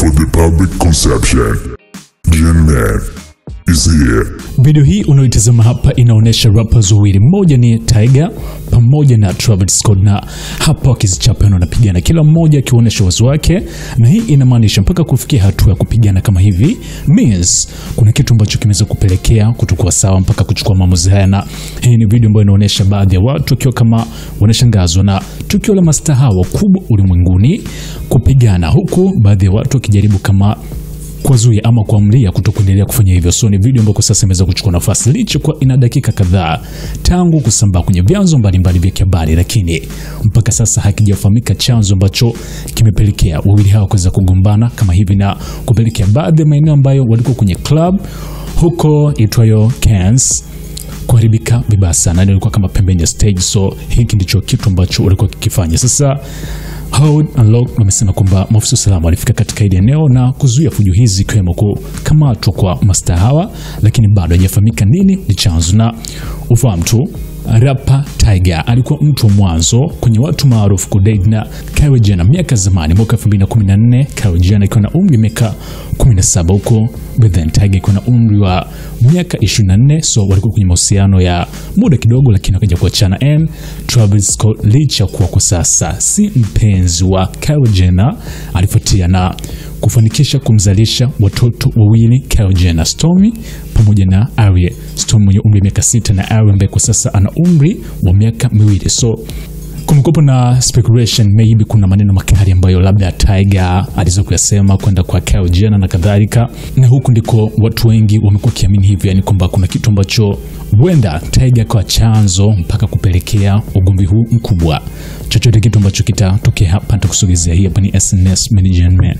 for the public conception. Gen Man is here. Video hii unaoitazama hapa inaonyesha rappers wawili, mmoja ni Tiger pamoja na Travis Scott, na hapa wakizichapana wanapigana, kila mmoja akionyesha uwezo wake, na hii inamaanisha mpaka kufikia hatua ya kupigana kama hivi means kuna kitu ambacho kimeweza kupelekea kutokuwa sawa mpaka kuchukua maamuzi haya, na hii ni video ambayo inaonyesha baadhi ya watu wakiwa kama wanashangazwa na tukio la mastaa hawa kubwa ulimwenguni kupigana, huku baadhi ya watu wakijaribu kama kuwazuia ama kuamria kutokuendelea kufanya hivyo. So ni video ambayo kwa sasa imeweza kuchukua nafasi licha kwa ina dakika kadhaa tangu kusambaa kwenye vyanzo mbalimbali vya kihabari, lakini mpaka sasa hakijafahamika chanzo ambacho kimepelekea wawili hao kuweza kugombana kama hivi na kupelekea baadhi ya maeneo ambayo walikuwa kwenye club huko itwayo Cannes kuharibika vibaya sana, yani ilikuwa kama pembeni ya stage. So hiki ndicho kitu ambacho ulikuwa kikifanya sasa Howard and wamesema kwamba maafisa usalama walifika katika ile eneo na kuzuia fujo hizi ikiwemo kukamatwa kwa mastaa hawa, lakini bado hajafahamika nini ni chanzo. Na ufahamu tu rapa Tiger alikuwa mtu wa mwanzo kwenye watu maarufu kudate na Kylie Jenner miaka zamani, mwaka 2014 Kylie Jenner ikiwa na umri miaka 17 huko Bethlehem, Tiger umri wa miaka 24, so walikuwa kwenye mahusiano ya muda kidogo, lakini wakaja kuachana. And Travis Scott licha kuwa kwa sasa si mpenzi wa Kylie Jenner, alifuatia na kufanikisha kumzalisha watoto wawili Kylie Jenner, Stormy pamoja na Arie. Stormy mwenye umri wa miaka sita na Ariel ambaye kwa sasa ana umri wa miaka miwili so kumekuwepo na speculation maybe kuna maneno makali ambayo labda Tiger aliweza kuyasema kwenda kwa Kylie Jenner na kadhalika, na huku ndiko watu wengi wamekuwa kiamini hivyo, yani kwamba kuna kitu ambacho huenda Tiger kwa chanzo mpaka kupelekea ugomvi huu mkubwa. Chochote kitu ambacho kitatokea hapa nitakusogezea. Hii hapa ni SNS Management